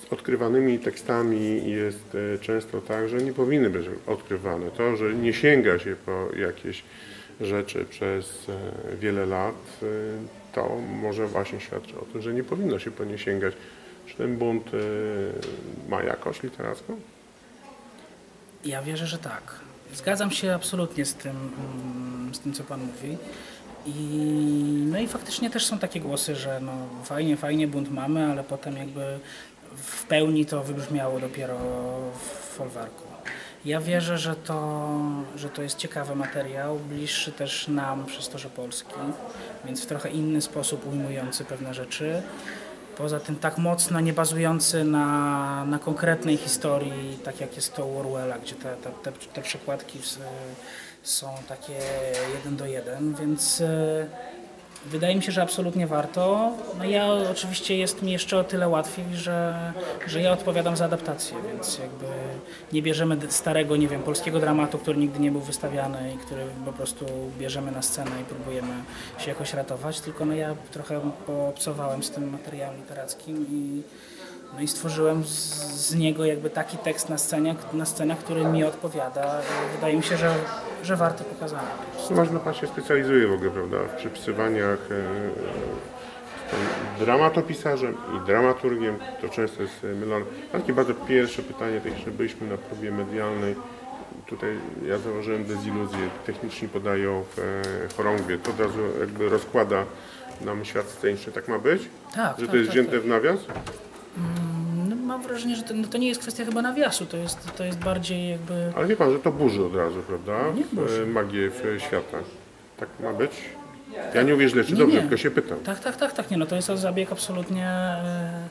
z odkrywanymi tekstami jest e, często tak, że nie powinny być odkrywane. To, że nie sięga się po jakieś rzeczy przez e, wiele lat, e, to może właśnie świadczy o tym, że nie powinno się po nie sięgać. Czy ten bunt ma jakość literacką? Ja wierzę, że tak. Zgadzam się absolutnie z tym, mm, z tym co Pan mówi. I, no i faktycznie też są takie głosy, że no fajnie, fajnie bunt mamy, ale potem jakby w pełni to wybrzmiało dopiero w folwarku. Ja wierzę, że to, że to jest ciekawy materiał, bliższy też nam przez to, że polski, więc w trochę inny sposób ujmujący pewne rzeczy. Poza tym tak mocno nie bazujący na, na konkretnej historii, tak jak jest to u Orwella, gdzie te, te, te, te przekładki są takie jeden do jeden, więc e, wydaje mi się, że absolutnie warto. No ja oczywiście jest mi jeszcze o tyle łatwiej, że, że ja odpowiadam za adaptację, więc jakby nie bierzemy starego, nie wiem, polskiego dramatu, który nigdy nie był wystawiany i który po prostu bierzemy na scenę i próbujemy się jakoś ratować, tylko no ja trochę poobcowałem z tym materiałem literackim i no i stworzyłem z, z niego jakby taki tekst na scenie, na scenach, który mi odpowiada. Wydaje mi się, że, że warto pokazania. No Można Pan się specjalizuje w ogóle, prawda, w przypisywaniach e, dramatopisarzem i dramaturgiem, to często jest e, mylone. Takie bardzo pierwsze pytanie, tak jeszcze byliśmy na próbie medialnej, tutaj ja założyłem deziluzję, techniczni podają w e, chorągwie, to od razu jakby rozkłada nam świat sceniczny, tak ma być? Tak, Że tak, to jest tak, wzięte tak. w nawias? No, mam wrażenie, że to, no, to nie jest kwestia chyba nawiasu, to jest, to jest bardziej jakby... Ale wie Pan, że to burzy od razu, prawda? Nie burzy. E, magię w świata. Tak ma być? Ja nie uwierzę, czy Nie, dobrze, nie. tylko się pytam. Tak, tak, tak, tak, nie, no to jest zabieg absolutnie, e,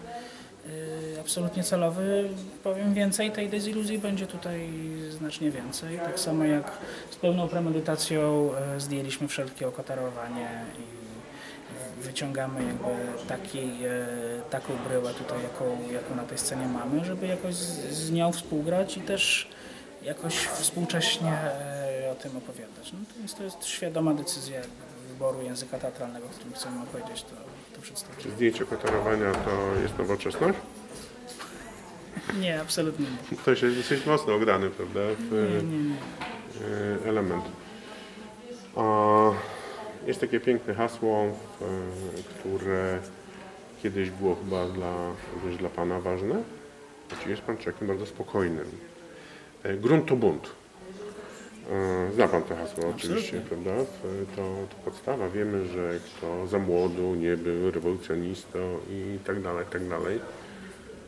e, absolutnie celowy. Powiem więcej, tej deziluzji będzie tutaj znacznie więcej. Tak samo jak z pełną premedytacją e, zdjęliśmy wszelkie okotarowanie i wyciągamy jakby takiej, e, taką bryłę tutaj, jaką, jaką na tej scenie mamy, żeby jakoś z, z nią współgrać i też jakoś współcześnie e, o tym opowiadać. No, to, jest, to jest świadoma decyzja wyboru języka teatralnego, którym chcemy opowiedzieć to, to przedstawienie. Czy zdjęcie kotorowania to jest nowoczesność? Nie, absolutnie nie. To się dosyć mocno ograny, prawda? W nie, nie, nie. e, element. A jest takie piękne hasło, e, które kiedyś było chyba dla, również dla Pana ważne. Jest Pan człowiekiem bardzo spokojnym. E, Grunt to bunt. E, Zna Pan to hasło oczywiście, prawda? To, to podstawa. Wiemy, że kto za młodu nie był rewolucjonistą i tak dalej, i tak dalej.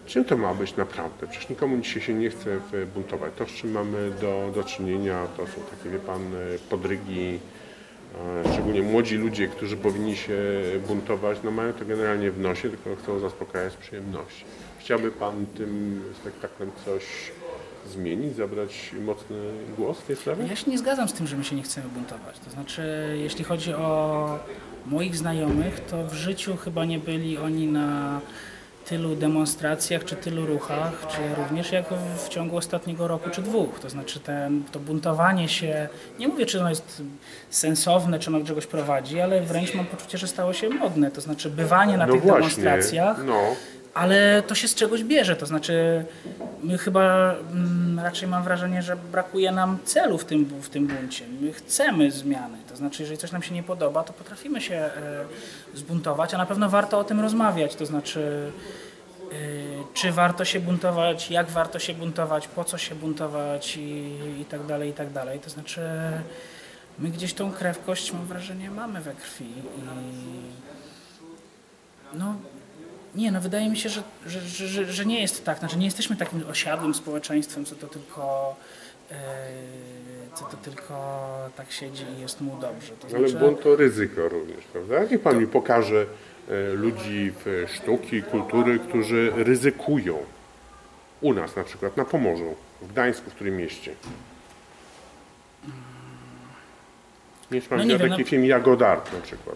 Czym to ma być naprawdę? Przecież nikomu dzisiaj się nie chce buntować. To, z czym mamy do, do czynienia, to są takie, wie pan, podrygi, szczególnie młodzi ludzie, którzy powinni się buntować, no mają to generalnie w nosie, tylko chcą zaspokajać przyjemności. Chciałby pan tym spektaklem coś zmienić, zabrać mocny głos w tej sprawie? Ja się nie zgadzam z tym, że my się nie chcemy buntować. To znaczy, jeśli chodzi o moich znajomych, to w życiu chyba nie byli oni na tylu demonstracjach czy tylu ruchach, czy również jak w ciągu ostatniego roku czy dwóch. To znaczy ten, to buntowanie się, nie mówię czy ono jest sensowne, czy ono do czegoś prowadzi, ale wręcz mam poczucie, że stało się modne. To znaczy bywanie na No tych właśnie, demonstracjach no. Ale to się z czegoś bierze. To znaczy, my chyba mm, raczej mam wrażenie, że brakuje nam celu w tym, w tym buncie. My chcemy zmiany. To znaczy, jeżeli coś nam się nie podoba, to potrafimy się e, zbuntować, a na pewno warto o tym rozmawiać. To znaczy, e, czy warto się buntować, jak warto się buntować, po co się buntować i, i tak dalej, i tak dalej. To znaczy, my gdzieś tą krewkość, mam wrażenie, mamy we krwi i no, nie, no wydaje mi się, że, że, że, że, nie jest tak. Znaczy nie jesteśmy takim osiadłym społeczeństwem, co to tylko e, co to tylko tak siedzi i jest mu dobrze. To Ale znaczy, bunt to ryzyko również, prawda? Niech Pan mi pokaże e, ludzi w sztuki, kultury, którzy ryzykują. U nas na przykład, na Pomorzu, w Gdańsku, w którym mieście. Mieć Pan No nie wiem, taki no- film Jagodart na przykład,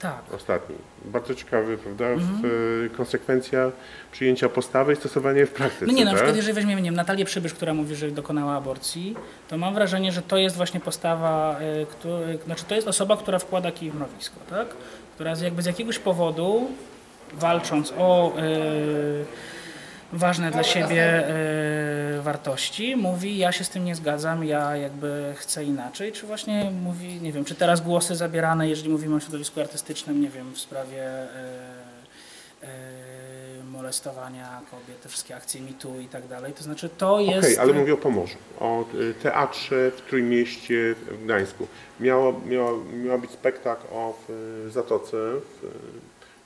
tak. ostatni. Bardzo ciekawy, prawda? Mhm. e, konsekwencja przyjęcia postawy i stosowania w praktyce. No nie, na tak? przykład jeżeli weźmiemy nie wiem, Natalię Przybysz, która mówi, że dokonała aborcji, to mam wrażenie, że to jest właśnie postawa, y, który, znaczy to jest osoba, która wkłada kij w mrowisko, tak? Która z, jakby z jakiegoś powodu, walcząc o, ważne dla siebie e, wartości, mówi ja się z tym nie zgadzam, ja jakby chcę inaczej, czy właśnie mówi, nie wiem, czy teraz głosy zabierane, jeżeli mówimy o środowisku artystycznym, nie wiem, w sprawie e, e, molestowania kobiet, te wszystkie akcje mitu i tak dalej, to znaczy to jest... Okej, ale mówię o Pomorzu, o y, teatrze w Trójmieście w Gdańsku. Miało, miało, miał być spektakl o w y, Zatoce, w, y,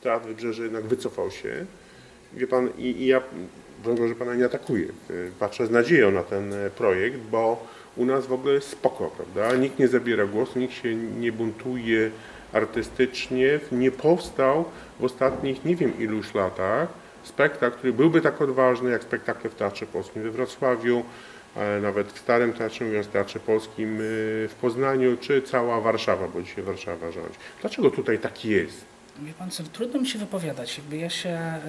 Teatr Wybrzeże jednak wycofał się. Wie pan, i, i ja, broń Boże, pana nie atakuję. Y, Patrzę z nadzieją na ten y, projekt, bo u nas w ogóle jest spoko, prawda? Nikt nie zabiera głosu, nikt się nie buntuje artystycznie. Nie powstał w ostatnich nie wiem iluś latach spektakl, który byłby tak odważny jak spektakle w Teatrze Polskim we Wrocławiu, e, nawet w Starym Teatrze, mówiąc Teatrze Polskim w Poznaniu, czy cała Warszawa, bo dzisiaj Warszawa rządzi. Dlaczego tutaj tak jest? Wie pan co, trudno mi się wypowiadać, jakby ja się e,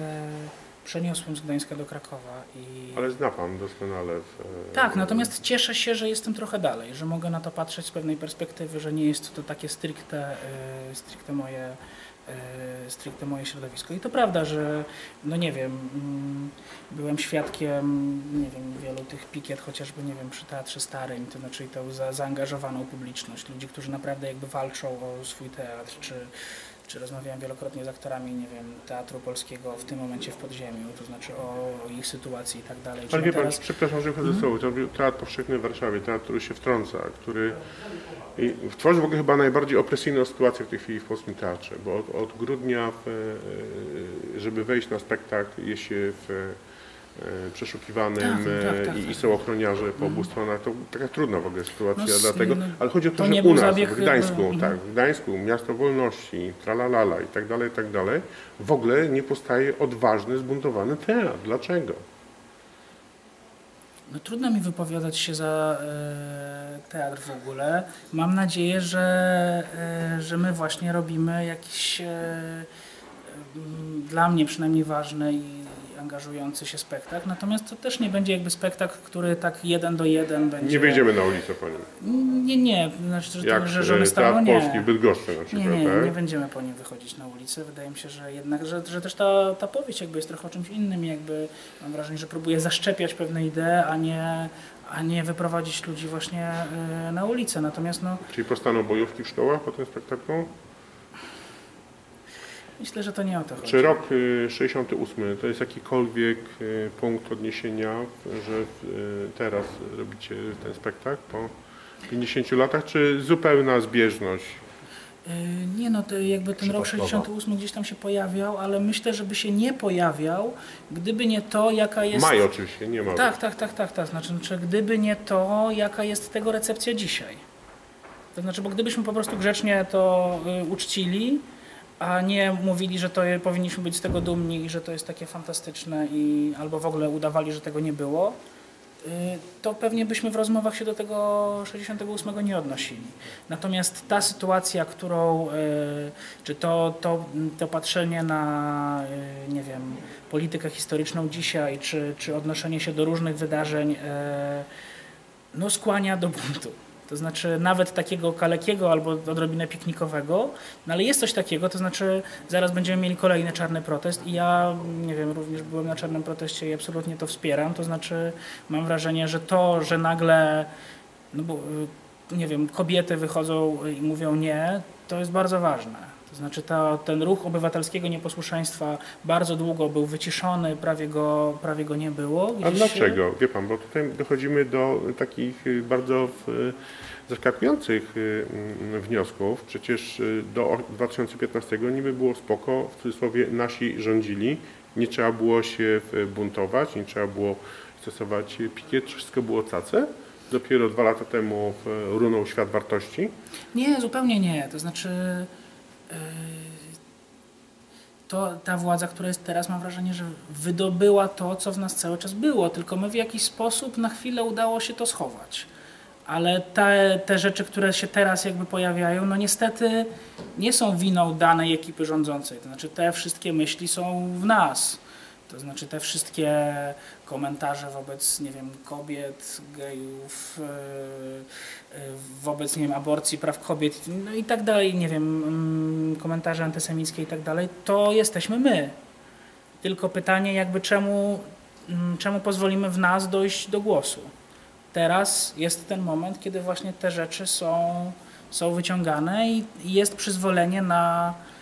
przeniosłem z Gdańska do Krakowa i... Ale zna Pan doskonale. W, e, Tak, natomiast cieszę się, że jestem trochę dalej, że mogę na to patrzeć z pewnej perspektywy, że nie jest to takie stricte, y, stricte moje y, stricte moje środowisko. I to prawda, że no nie wiem, mm, byłem świadkiem, nie wiem, wielu tych pikiet, chociażby, nie wiem, przy Teatrze Starym, to znaczy tą za, zaangażowaną publiczność, ludzi, którzy naprawdę jakby walczą o swój teatr, czy, czy rozmawiałem wielokrotnie z aktorami, nie wiem, Teatru Polskiego w tym momencie w podziemiu, to znaczy o, ich sytuacji i tak dalej. Ale wie Pan, teraz- przepraszam, że wchodzę słowo. To był Teatr Powszechny w Warszawie, teatr, który się wtrąca, który i tworzy w ogóle chyba najbardziej opresyjną sytuację w tej chwili w polskim teatrze, bo od, od grudnia, w, e, żeby wejść na spektakl, jest się w e, przeszukiwanym Tak, tak, e, tak, i, tak. i są ochroniarze po obu stronach. To taka trudna w ogóle sytuacja, No, dlatego, no, ale chodzi o to, to że u nas, zabieg, w Gdańsku, jakby- tak, w Gdańsku, miasto wolności, tralalala i tak dalej, i tak dalej, w ogóle nie powstaje odważny, zbuntowany teatr. Dlaczego? No, trudno mi wypowiadać się za e, teatr w ogóle. Mam nadzieję, że, e, że my właśnie robimy jakiś e, m, dla mnie przynajmniej ważny i angażujący się spektakl. Natomiast to też nie będzie jakby spektakl, który tak jeden do jeden będzie. Nie wyjdziemy na ulicę po nim. Nie, nie. Znaczy, że, Jak że, że my e, stało, nie. Polski w Bydgoszczy na przykład, Nie, nie, tak? nie będziemy po nim wychodzić na ulicę. Wydaje mi się, że jednak, że, że też ta, ta powieść jakby jest trochę o czymś innym. Jakby mam wrażenie, że próbuje zaszczepiać pewne idee, a nie, a nie wyprowadzić ludzi właśnie y, na ulicę. Natomiast no, Czyli powstaną bojówki w szkołach po tym spektaklu? Myślę, że to nie o to chodzi. Czy rok y, 68 to jest jakikolwiek y, punkt odniesienia, że y, teraz robicie ten spektakl po 50 latach, czy zupełna zbieżność? Y, Nie no, to jakby ten rok Przypadkowo. 68 gdzieś tam się pojawiał, ale myślę, żeby się nie pojawiał, gdyby nie to, jaka jest... Maj oczywiście, nie ma. Tak, tak, tak, tak, tak. Znaczy, czy gdyby nie to, jaka jest tego recepcja dzisiaj. To znaczy, bo gdybyśmy po prostu grzecznie to y, uczcili, a nie mówili, że to powinniśmy być z tego dumni i że to jest takie fantastyczne i albo w ogóle udawali, że tego nie było, y, to pewnie byśmy w rozmowach się do tego 68 nie odnosili. Natomiast ta sytuacja, którą, y, czy to, to, to patrzenie na, y, nie wiem, politykę historyczną dzisiaj, czy, czy odnoszenie się do różnych wydarzeń, no skłania do buntu. To znaczy nawet takiego kalekiego albo odrobinę piknikowego, no ale jest coś takiego, to znaczy zaraz będziemy mieli kolejny czarny protest i ja, nie wiem, również byłem na czarnym proteście i absolutnie to wspieram, to znaczy mam wrażenie, że to, że nagle, no bo y, nie wiem, kobiety wychodzą i mówią nie, to jest bardzo ważne. To znaczy ta, ten ruch obywatelskiego nieposłuszeństwa bardzo długo był wyciszony, prawie go, prawie go nie było. A Gdzieś- dlaczego? Wie pan, bo tutaj dochodzimy do takich y, bardzo y, zaskakujących y, mm, wniosków. Przecież do o- 2015 niby było spoko, w cudzysłowie nasi rządzili, nie trzeba było się buntować, nie trzeba było stosować pikiet, wszystko było cace. Dopiero dwa lata temu runął świat wartości. Nie, zupełnie nie. To znaczy, to ta władza, która jest teraz, mam wrażenie, że wydobyła to, co w nas cały czas było, tylko my w jakiś sposób na chwilę udało się to schować. Ale te, te rzeczy, które się teraz jakby pojawiają, no niestety nie są winą danej ekipy rządzącej. To znaczy te wszystkie myśli są w nas. To znaczy te wszystkie komentarze wobec, nie wiem, kobiet, gejów, yy, yy, wobec, nie wiem, aborcji, praw kobiet, no i tak dalej, nie wiem, mm, komentarze antysemickie i tak dalej, to jesteśmy my. Tylko pytanie jakby czemu, mm, czemu pozwolimy w nas dojść do głosu. Teraz jest ten moment, kiedy właśnie te rzeczy są, są wyciągane i jest przyzwolenie na, e,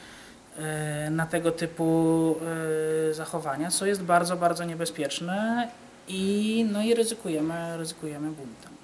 na tego typu e, zachowania, co jest bardzo, bardzo niebezpieczne i, no i ryzykujemy, ryzykujemy buntem.